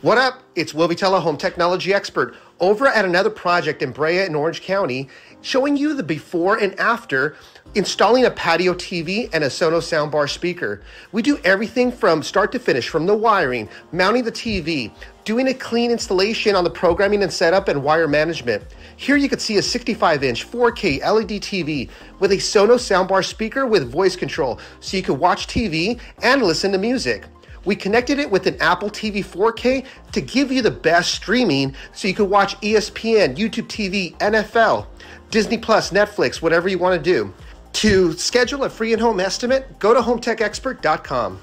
What up? It's Wil Vitela, home technology expert, over at another project in Brea in Orange County, showing you the before and after installing a patio TV and a Sonos soundbar speaker. We do everything from start to finish, from the wiring, mounting the TV, doing a clean installation on the programming and setup and wire management. Here you can see a 65 inch 4K LED TV with a Sonos soundbar speaker with voice control so you can watch TV and listen to music. We connected it with an Apple TV 4K to give you the best streaming so you can watch ESPN, YouTube TV, NFL, Disney Plus, Netflix, whatever you want to do. To schedule a free and home estimate, go to hometechexpert.com.